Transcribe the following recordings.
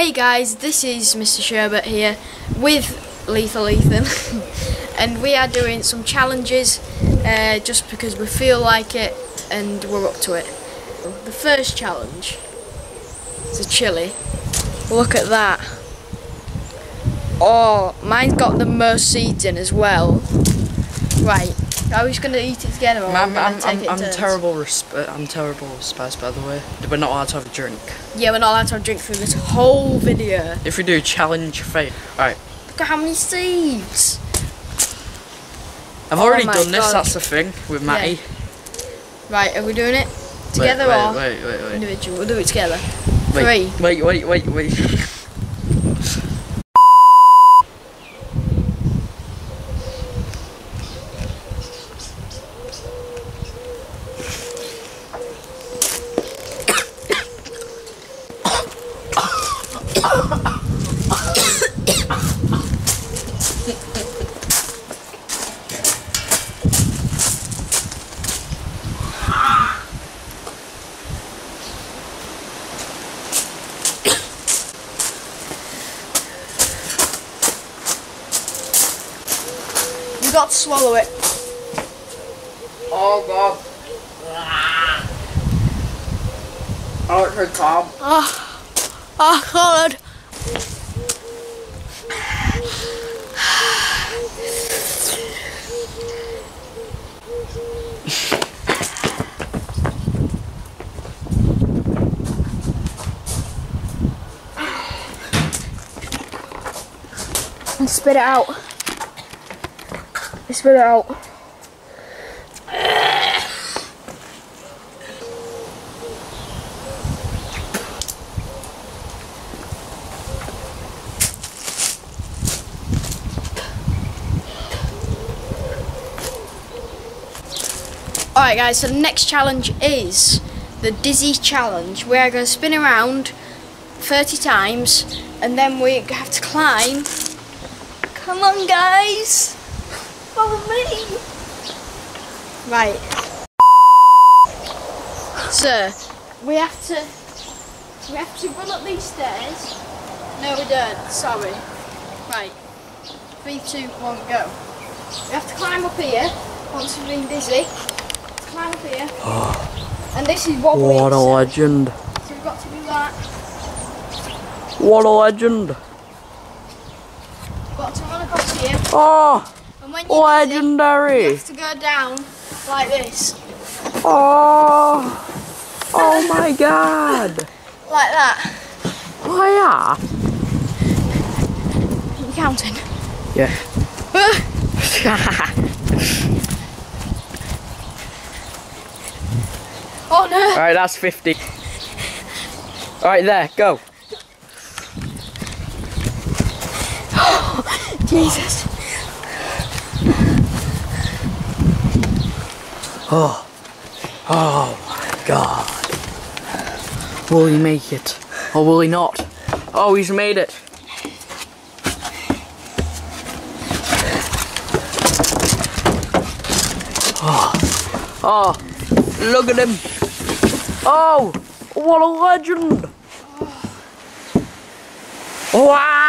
Hey guys, this is Mr. Sherbet here with Lethal Ethan, and we are doing some challenges uh, just because we feel like it and we're up to it. The first challenge is a chili. Look at that. Oh, mine's got the most seeds in as well. Right, are we just gonna eat it together or I'm, I'm, I'm, I'm terrible. Resp- I'm terrible with spice, by the way. We're not allowed to have a drink. Yeah, we're not allowed to have a drink through this whole video. If we do challenge fate, right? Look at how many seeds. I've Oh already done this. That's the thing with Matty. Right, are we doing it together wait, or wait, wait, wait, individual? We'll do it together. wait, Three. wait, wait, wait, wait. To swallow it. Oh god. Oh, it's so calm. Oh, oh God. And spit it out. Spit it out. Alright guys, so the next challenge is the Dizzy Challenge. We are going to spin around 30 times and then we have to climb. Come on guys! Follow me! Right. So, we have to we have to run up these stairs. No we don't, sorry. Right. Three, two, one, go. We have to climb up here once we've been dizzy. Climb up here. and this is wobbly. What a legend. So we've got to do that. What a legend. Got to run across here. Oh, when you oh, you legendary. have to go down like this. Oh, oh my god. Like that. Oh yeah. You counting? Yeah. oh no! Alright, that's 50. Alright, there, go. Jesus. Oh, oh my god. Will he make it? Or will he not? Oh, he's made it. Oh, oh, look at him. Oh, what a legend. Wow.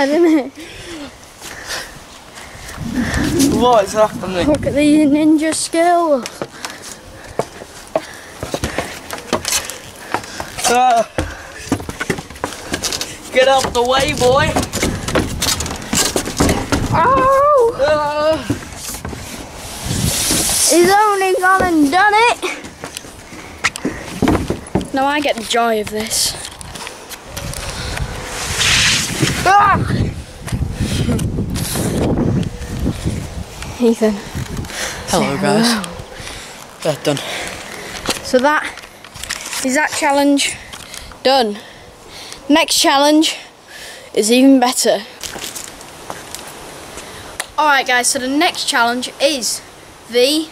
It's isn't it? What is happening? Look at these ninja skills. Uh, get out the way, boy. Oh! Uh, He's only gone and done it. Now I get the joy of this. Ah! Ethan. Hello, guys. hello. That done. So that is that challenge done. Next challenge is even better. Alright guys, so the next challenge is the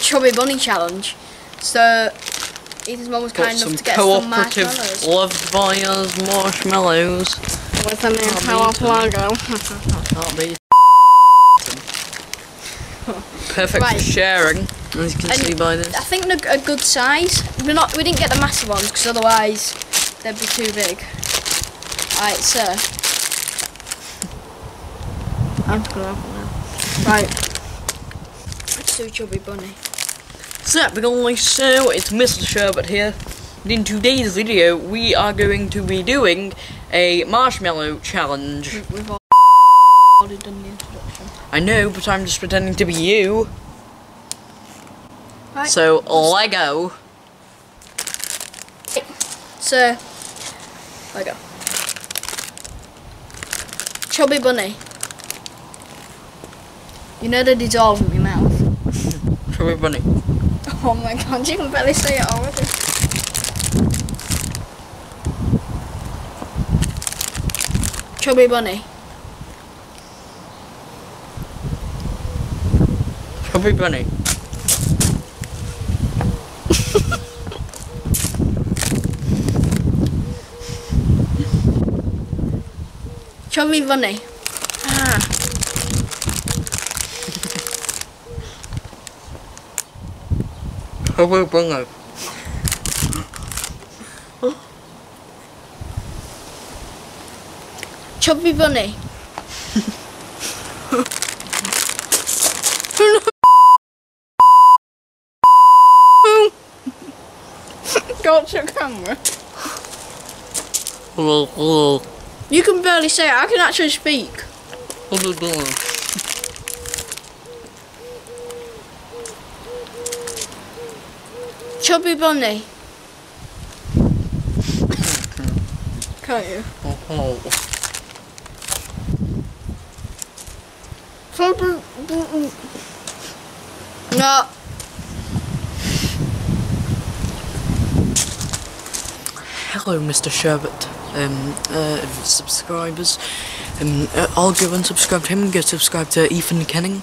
Chubby Bunny Challenge. So Ethan's mum was kind enough to get some cooperative, loved by us marshmallows. With the new Can't co-op beat 'em. logo. Can't be. Perfect Right. for sharing, as you can And see by this. I think they're a good size. We're not. We didn't get the massive ones because otherwise they'd be too big. Alright, so I'm gonna open now. Right. Let's do Chubby Bunny. So, guys, so it's Mr. Sherbet here. And in today's video, we are going to be doing a marshmallow challenge. We- We've al- already done the introduction. I know, but I'm just pretending to be you. Right. So, Lego. So, there we go. Chubby Bunny. You know they dissolve in your mouth. Chubby Bunny. Oh my god, you can barely say it already. Chubby Bunny. Chubby Bunny. Chubby Bunny. Ah. Chubby Bunny. Chubby Bunny. Got your camera. You can barely say it. I can actually speak. Chubby Bunny. Chubby Bunny. Can't you? Oh. Chubby Bunny. No. Hello, Mr. Sherbet. Um, uh, subscribers. Um, uh, I'll go and subscribe to him. Go subscribe to Ethan Kenning.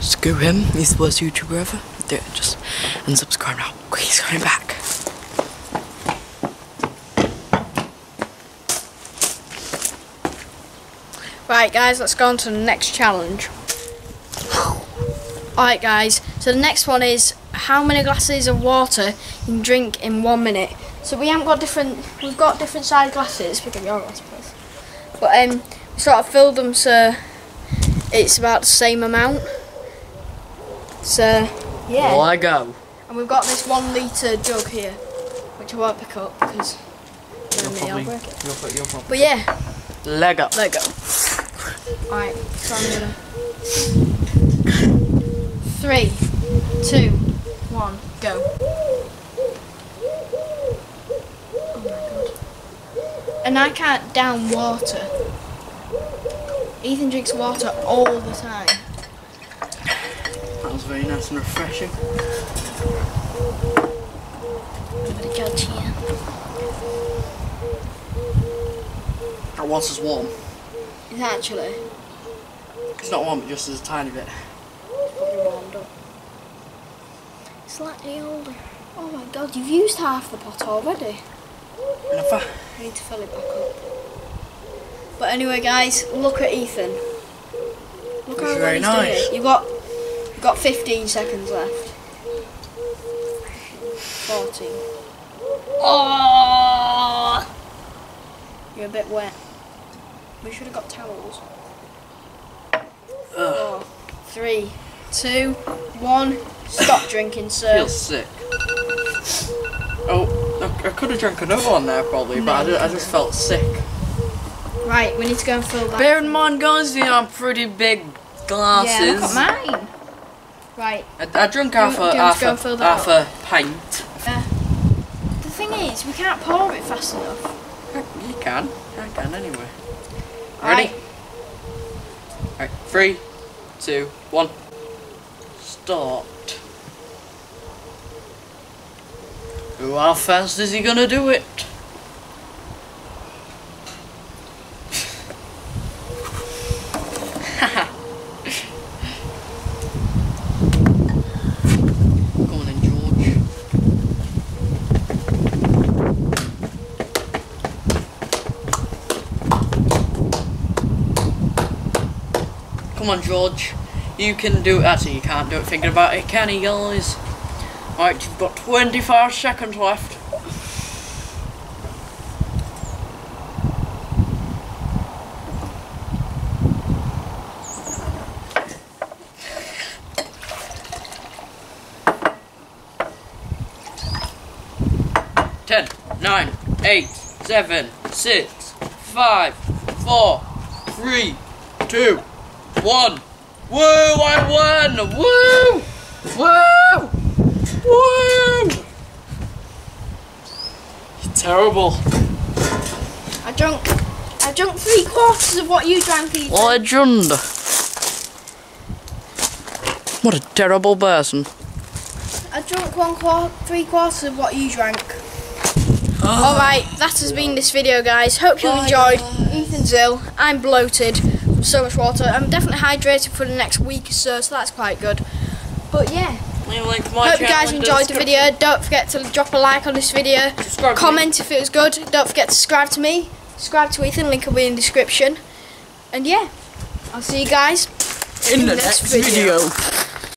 Screw him. He's the worst YouTuber ever. Do it. Just unsubscribe subscribe now. He's coming back. Right, guys, let's go on to the next challenge. Alright, guys, so the next one is how many glasses of water you can drink in one minute. So we haven't got different, we've got different size glasses. Pick up your glass, please. But um, we sort of filled them so it's about the same amount. So, yeah. Lego. And we've got this one litre jug here, which I won't pick up because you know me, I'll break it. You'll put, you'll put. But yeah, Lego. there you go. Alright, so I'm gonna. Three, two, one, go. Oh my god. And I can't down water. Ethan drinks water all the time. That was very nice and refreshing. Give it a go, Tia. That water's warm. Actually It's not warm, but just as a tiny bit. probably warmed up. Slightly older. Oh my god, you've used half the pot already. And I, need to fill it back up. But anyway, guys, look at Ethan. Look It's how very well he's doing nice. You've got, you've got 15 seconds left. 14. Oh! You're a bit wet. We should have got towels. Four, three, two, one. Stop drinking, sir. feel sick. Oh, I, I could have drank another one there probably, but I, No, I just felt sick. Right, we need to go and fill that. Bear in mind, guys, these are pretty big glasses. yeah, look at mine. Right. I, I drank half a half a, half a pint. Uh, the thing is, we can't pour it fast enough. You can, I can anyway. Ready? Alright, three, two, one. Start. How fast is he gonna do it? Come on then, George. Come on, George. You can do it. Actually, you can't do it thinking about it, can you, guys? Right, you've got 25 seconds left. Ten, nine, eight, seven, six, five, four, three, two, one. Woo! I won! Woo! Woo! Woo! You're terrible. I drank, I drank three quarters of what you drank, Ethan. Legend. What a terrible person. I drank one quar- three quarters of what you drank. Ah. Alright, that has been this video, guys. Hope you enjoyed. guys. Ethan's ill. I'm bloated so much water. I'm definitely hydrated for the next week or so, so that's quite good. But yeah, link to my hope you guys enjoyed the video. Don't forget to drop a like on this video. Subscribe. Comment if it was good. Don't forget to subscribe to me. Subscribe to Ethan. Link will be in the description. And yeah, I'll see you guys in the next next video. video.